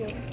you.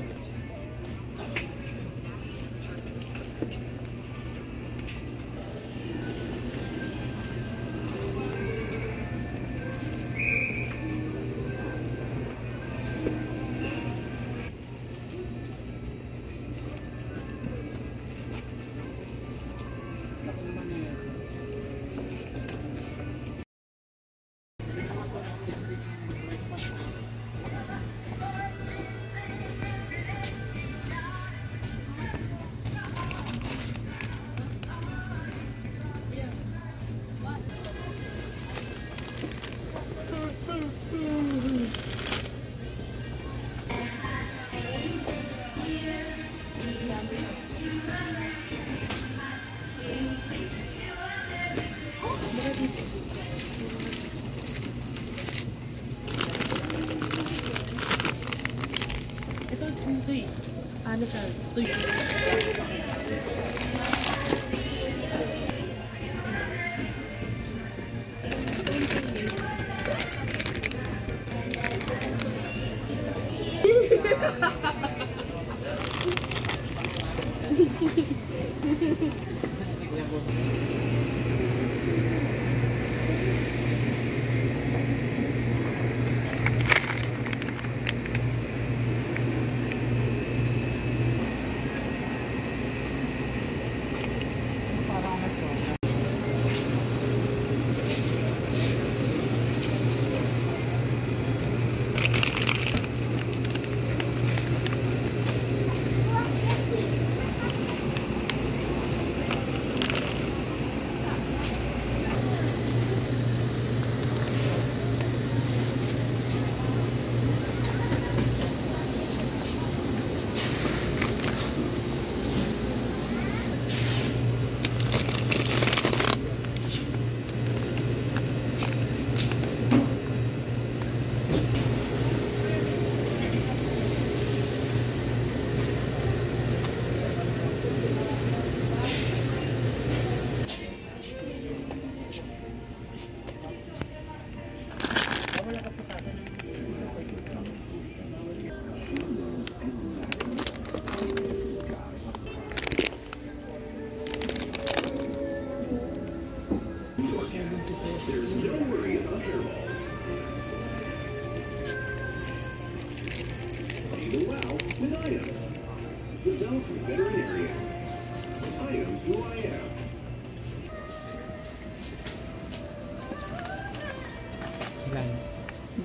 who am.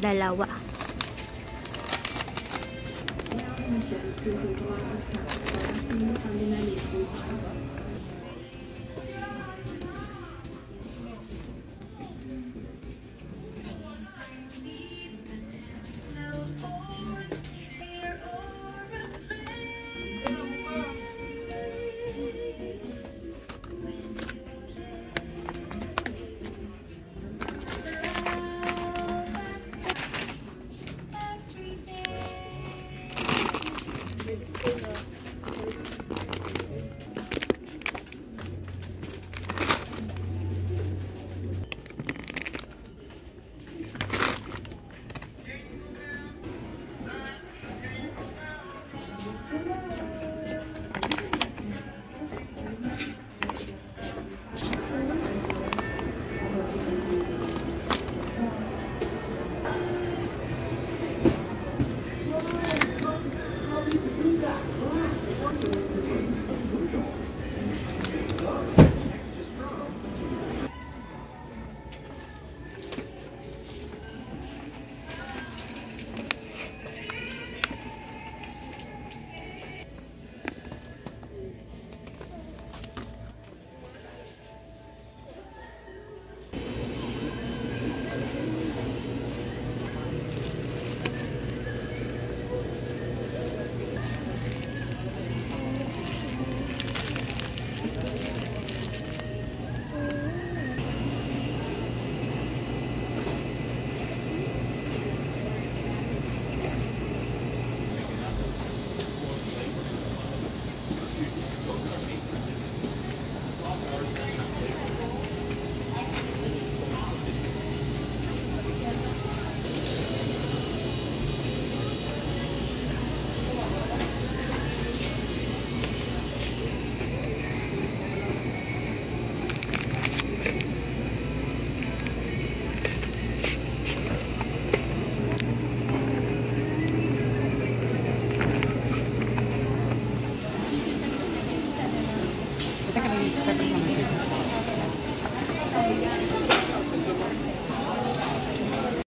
Dalawa. Now, Michelle, please utilize this house. Please find the list this house.